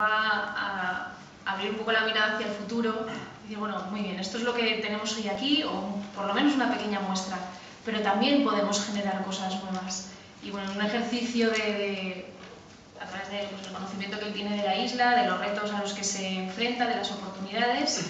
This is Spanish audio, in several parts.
a, abrir un poco la mirada hacia el futuro y decir, bueno, muy bien, esto es lo que tenemos hoy aquí, o por lo menos una pequeña muestra, pero también podemos generar cosas nuevas. Y bueno, un ejercicio de, a través del pues, conocimiento que él tiene de la isla, de los retos a los que se enfrenta, de las oportunidades,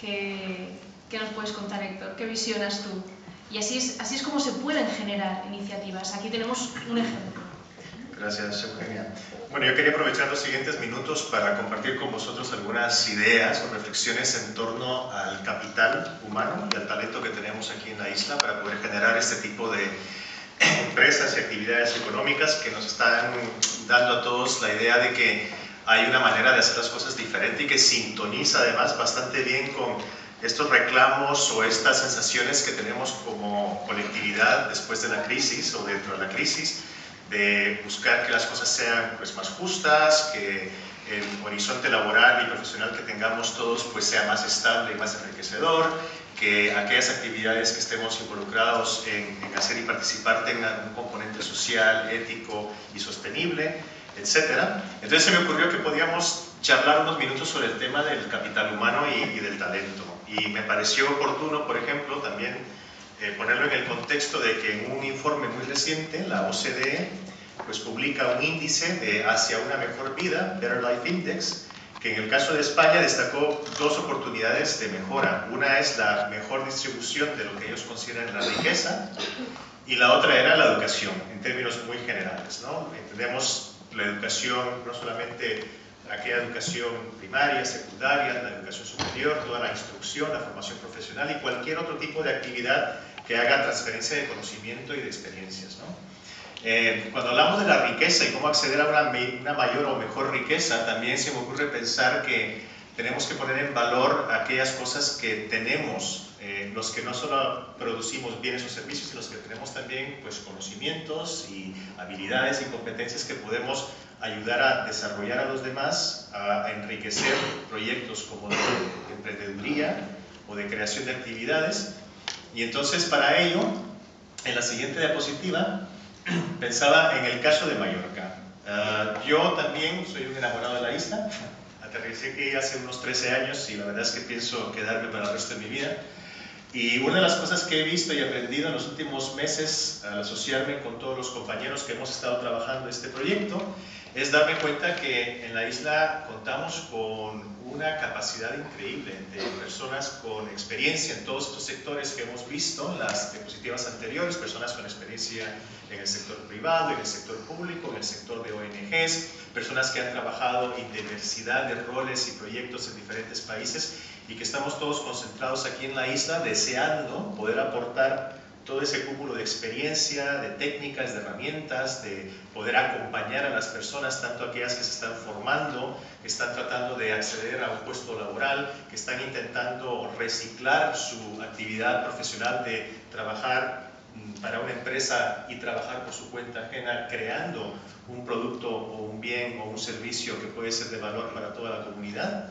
¿qué, qué nos puedes contar, Héctor? ¿Qué visionas tú? Y así es, así es como se pueden generar iniciativas. Aquí tenemos un ejemplo. Gracias, Eugenia. Bueno, yo quería aprovechar los siguientes minutos para compartir con vosotros algunas ideas o reflexiones en torno al capital humano y al talento que tenemos aquí en la isla para poder generar este tipo de empresas y actividades económicas que nos están dando a todos la idea de que hay una manera de hacer las cosas diferente y que sintoniza además bastante bien con estos reclamos o estas sensaciones que tenemos como colectividad después de la crisis o dentro de la crisis de buscar que las cosas sean pues, más justas, que el horizonte laboral y profesional que tengamos todos pues, sea más estable y más enriquecedor, que aquellas actividades que estemos involucrados en, hacer y participar tengan un componente social, ético y sostenible, etc. Entonces se me ocurrió que podíamos charlar unos minutos sobre el tema del capital humano y, y del talento. Y me pareció oportuno, por ejemplo, también eh, ponerlo en el contexto de que en un informe muy reciente, la OCDE pues, publica un índice de hacia una mejor vida, Better Life Index, que en el caso de España destacó dos oportunidades de mejora. Una es la mejor distribución de lo que ellos consideran la riqueza y la otra era la educación, en términos muy generales. ¿no? Entendemos la educación no solamente aquella educación primaria, secundaria, la educación superior, toda la instrucción, la formación profesional y cualquier otro tipo de actividad que haga transferencia de conocimiento y de experiencias. Eh, cuando hablamos de la riqueza y cómo acceder a una, una, mayor o mejor riqueza, también se me ocurre pensar que tenemos que poner en valor aquellas cosas que tenemos, eh, los que no solo producimos bienes o servicios, sino los que tenemos también pues, conocimientos y habilidades y competencias que podemos ayudar a desarrollar a los demás, a enriquecer proyectos como de emprendeduría o de creación de actividades. Y entonces para ello, en la siguiente diapositiva, pensaba en el caso de Mallorca. Ah, yo también soy un enamorado de la isla, aterricé aquí hace unos 13 años y la verdad es que pienso quedarme para el resto de mi vida. Y una de las cosas que he visto y aprendido en los últimos meses al asociarme con todos los compañeros que hemos estado trabajando este proyecto es darme cuenta que en la isla contamos con una capacidad increíble de personas con experiencia en todos estos sectores que hemos visto en las diapositivas anteriores, personas con experiencia en el sector privado, en el sector público, en el sector de ONGs, personas que han trabajado en diversidad de roles y proyectos en diferentes países y que estamos todos concentrados aquí en la isla deseando poder aportar todo ese cúmulo de experiencia, de técnicas, de herramientas, de poder acompañar a las personas, tanto aquellas que se están formando, que están tratando de acceder a un puesto laboral, que están intentando reciclar su actividad profesional de trabajar mm, para una empresa y trabajar por su cuenta ajena, creando un producto o un bien o un servicio que puede ser de valor para toda la comunidad.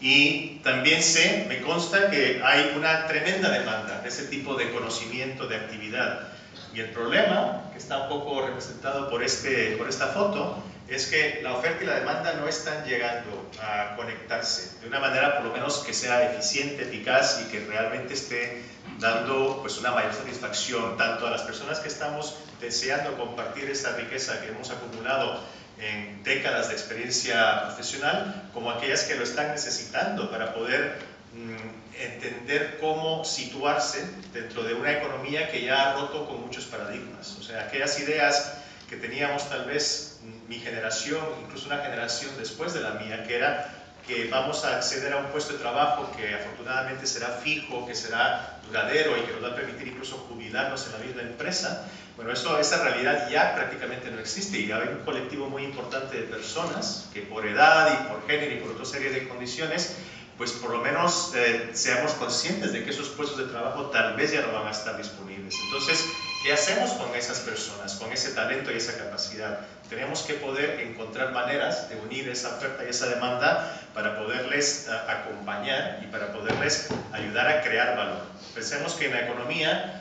Y también sé, me consta que hay una tremenda demanda de ese tipo de conocimiento, de actividad. Y el problema, que está un poco representado por, este, por esta foto, es que la oferta y la demanda no están llegando a conectarse de una manera por lo menos que sea eficiente, eficaz y que realmente esté dando pues, una mayor satisfacción tanto a las personas que estamos deseando compartir esta riqueza que hemos acumulado en décadas de experiencia profesional como aquellas que lo están necesitando para poder mm, entender cómo situarse dentro de una economía que ya ha roto con muchos paradigmas. O sea, aquellas ideas que teníamos tal vez mm, mi generación, incluso una generación después de la mía, que era que vamos a acceder a un puesto de trabajo que afortunadamente será fijo, que será duradero y que nos va a permitir incluso jubilarnos en la misma empresa, bueno, eso, esa realidad ya prácticamente no existe y hay un colectivo muy importante de personas que por edad y por género y por otra serie de condiciones, pues por lo menos eh, seamos conscientes de que esos puestos de trabajo tal vez ya no van a estar disponibles. Entonces, ¿qué hacemos con esas personas, con ese talento y esa capacidad? Tenemos que poder encontrar maneras de unir esa oferta y esa demanda para poderles eh, acompañar y para poderles ayudar a crear valor. Pensemos que en la economía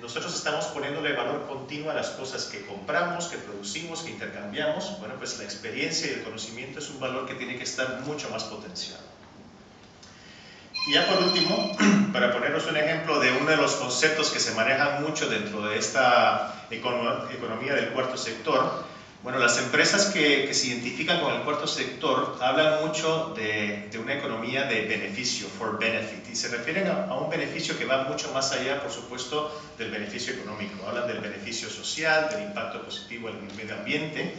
nosotros estamos poniéndole valor continuo a las cosas que compramos, que producimos, que intercambiamos, bueno, pues la experiencia y el conocimiento es un valor que tiene que estar mucho más potenciado. Y ya por último, para ponernos un ejemplo de uno de los conceptos que se manejan mucho dentro de esta economía del cuarto sector, bueno, las empresas que, se identifican con el cuarto sector hablan mucho de, una economía de beneficio, for benefit, y se refieren a, un beneficio que va mucho más allá, por supuesto, del beneficio económico. Hablan del beneficio social, del impacto positivo en el medio ambiente.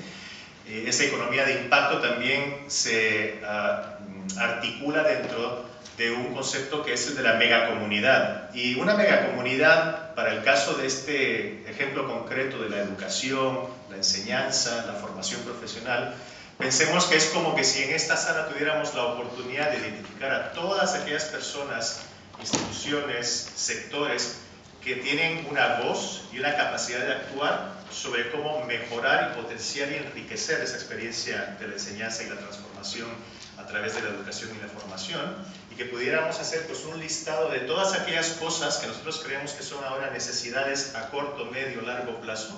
Eh, esa economía de impacto también se ah, articula dentro de un concepto que es el de la megacomunidad. Y una megacomunidad, para el caso de este ejemplo concreto de la educación, la enseñanza, la formación profesional, pensemos que es como que si en esta sala tuviéramos la oportunidad de identificar a todas aquellas personas, instituciones, sectores que tienen una voz y una capacidad de actuar sobre cómo mejorar y potenciar y enriquecer esa experiencia de la enseñanza y la transformación a través de la educación y la formación y que pudiéramos hacer pues un listado de todas aquellas cosas que nosotros creemos que son ahora necesidades a corto, medio, largo plazo,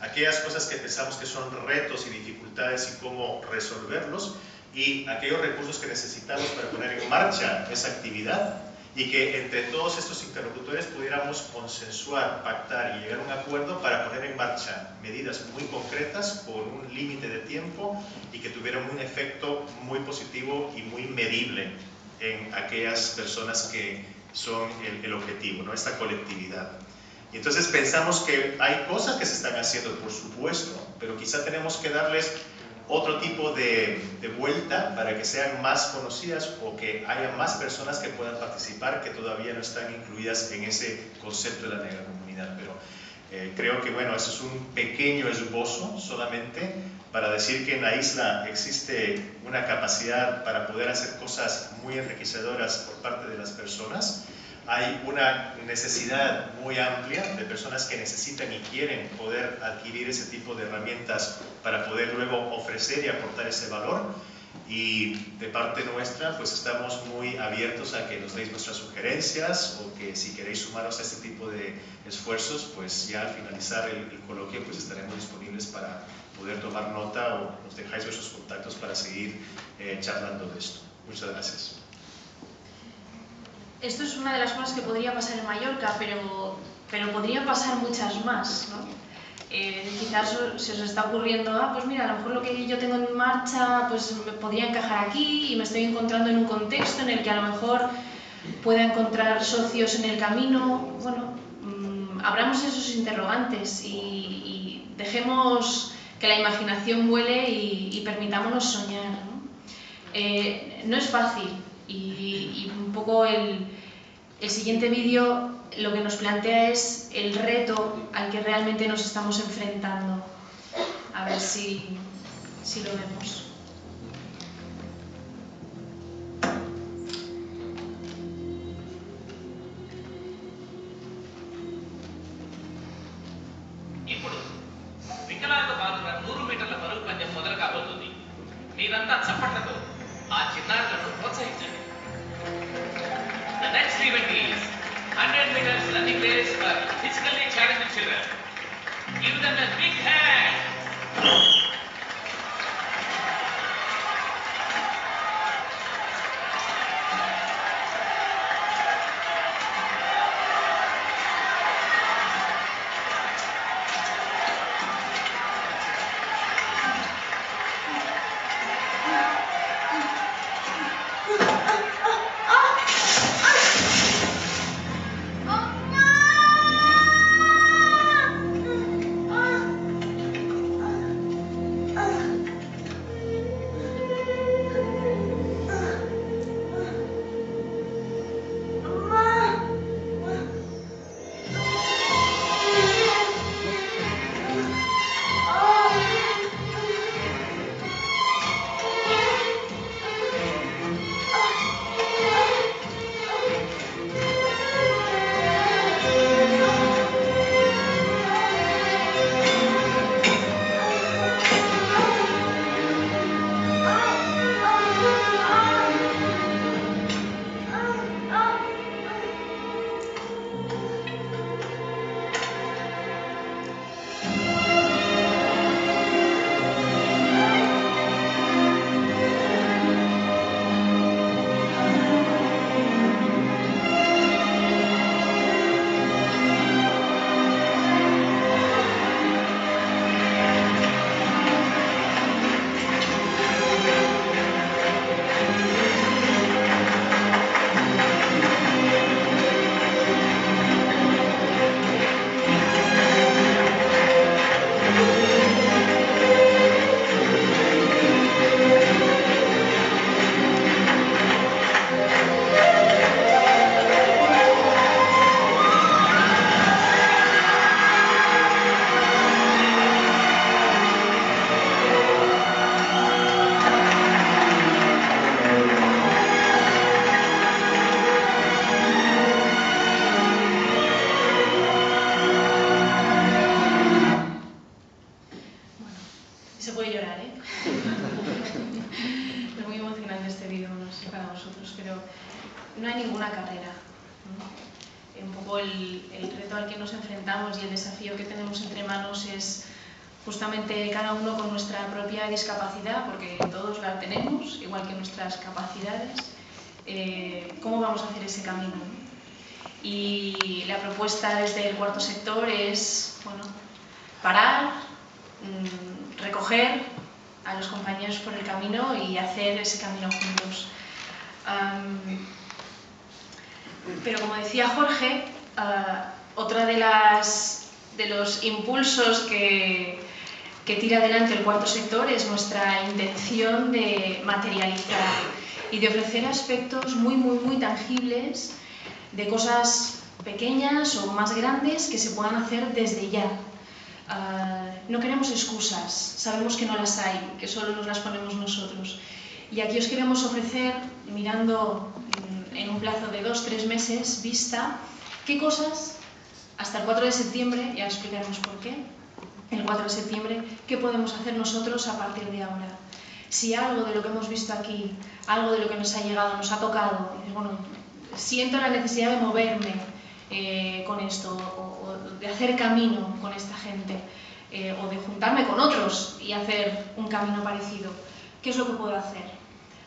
aquellas cosas que pensamos que son retos y dificultades y cómo resolverlos y aquellos recursos que necesitamos para poner en marcha esa actividad y que entre todos estos interlocutores pudiéramos consensuar, pactar y llegar a un acuerdo para poner en marcha medidas muy concretas por un límite de tiempo y que tuvieran un efecto muy positivo y muy medible en aquellas personas que son el, objetivo, ¿no? esta colectividad. Y entonces pensamos que hay cosas que se están haciendo, por supuesto, pero quizá tenemos que darles otro tipo de, vuelta para que sean más conocidas o que haya más personas que puedan participar que todavía no están incluidas en ese concepto de la negra comunidad. Pero eh, creo que, bueno, eso es un pequeño esbozo solamente para decir que en la isla existe una capacidad para poder hacer cosas muy enriquecedoras por parte de las personas hay una necesidad muy amplia de personas que necesitan y quieren poder adquirir ese tipo de herramientas para poder luego ofrecer y aportar ese valor. Y de parte nuestra, pues estamos muy abiertos a que nos deis vuestras sugerencias o que si queréis sumaros a este tipo de esfuerzos, pues ya al finalizar el, coloquio, pues estaremos disponibles para poder tomar nota o nos dejáis vuestros contactos para seguir eh, charlando de esto. Muchas gracias esto es una de las cosas que podría pasar en Mallorca, pero, pero podrían pasar muchas más. ¿no? Eh, quizás se os está ocurriendo, ah, pues mira, a lo mejor lo que yo tengo en marcha pues me podría encajar aquí y me estoy encontrando en un contexto en el que a lo mejor pueda encontrar socios en el camino. Bueno, mmm, abramos esos interrogantes y, dejemos que la imaginación vuele y, permitámonos soñar. ¿no? Eh, no es fácil, y, un poco el, el siguiente vídeo lo que nos plantea es el reto al que realmente nos estamos enfrentando. A ver si, si lo vemos. The next event llorar, ¿eh? es muy emocionante este vídeo, no sé para vosotros, pero no hay ninguna carrera. ¿no? Un poco el, el reto al que nos enfrentamos y el desafío que tenemos entre manos es justamente cada uno con nuestra propia discapacidad, porque todos la tenemos, igual que nuestras capacidades, eh, cómo vamos a hacer ese camino. Y la propuesta desde el cuarto sector es bueno, parar, mm, recoger, a los compañeros por el camino y hacer ese camino juntos. pero como decía Jorge, uh, otra de las de los impulsos que, que tira adelante el cuarto sector es nuestra intención de materializar y de ofrecer aspectos muy, muy, muy tangibles de cosas pequeñas o más grandes que se puedan hacer desde ya. Ah, no queremos excusas, sabemos que no las hay, que solo nos las ponemos nosotros. Y aquí os queremos ofrecer, mirando en un plazo de dos, tres meses, vista, qué cosas hasta el 4 de septiembre, ya explicaremos por qué, el 4 de septiembre, qué podemos hacer nosotros a partir de ahora. Si algo de lo que hemos visto aquí, algo de lo que nos ha llegado, nos ha tocado, bueno, siento la necesidad de moverme eh, con esto, o, de hacer camino con esta gente, eh, o de juntarme con otros y hacer un camino parecido, ¿qué es lo que puedo hacer?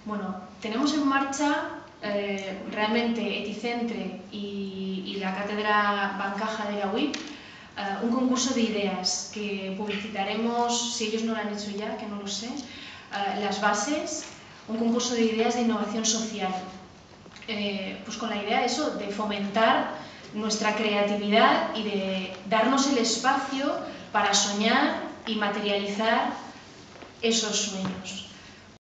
Bueno, tenemos en marcha eh, realmente Eticentre y, y, la Cátedra Bancaja de la UIP uh, un concurso de ideas que publicitaremos, si ellos no lo han hecho ya, que no lo sé, las bases, un concurso de ideas de innovación social. Eh, pues con la idea eso, de fomentar nuestra creatividad y de darnos el espacio para soñar y materializar esos sueños.